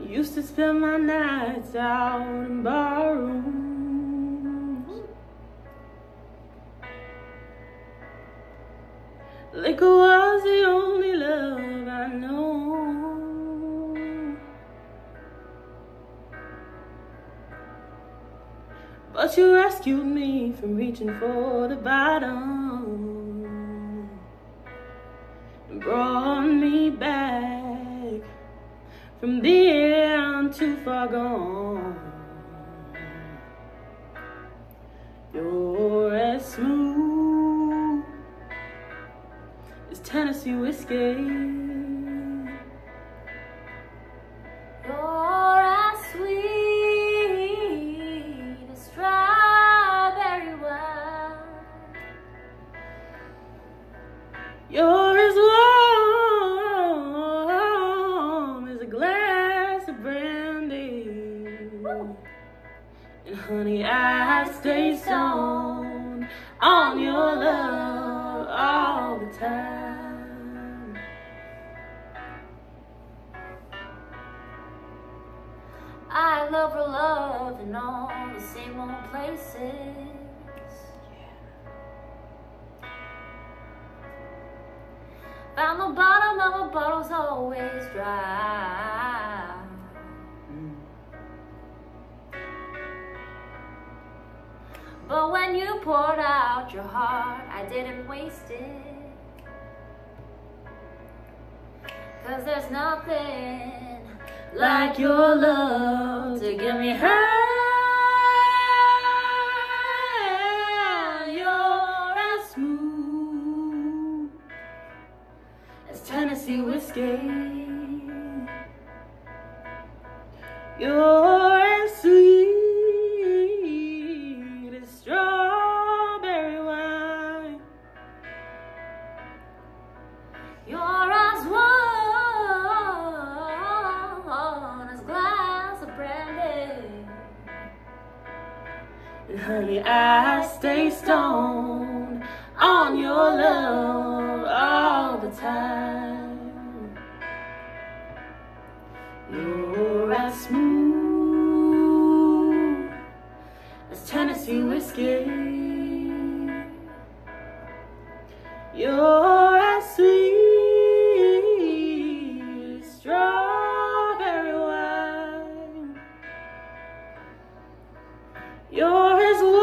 Used to spend my nights out in barrooms. Liquor was the only love I know. But you rescued me from reaching for the bottom and brought me back from being too far gone. You're as smooth as Tennessee whiskey. Honey, I stay stoned on your love all the time. I love her love in all the same old places. Found the bottom of a bottle's always dry. But when you poured out your heart, I didn't waste it. Cause there's nothing Like your love to get me high. You're as smooth as Tennessee whiskey. You're honey, I stay stoned on your love all the time. You're as smooth as Tennessee whiskey. You're as warm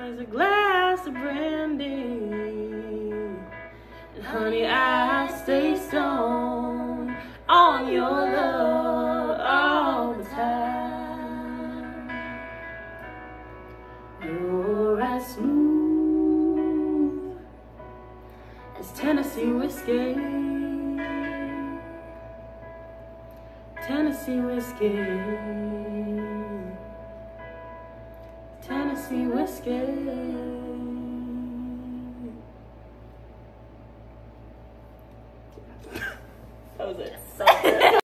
as a glass of brandy. And honey, I stay stoned on your love all the time. You're as smooth as Tennessee whiskey. Tennessee whiskey. Tennessee whiskey.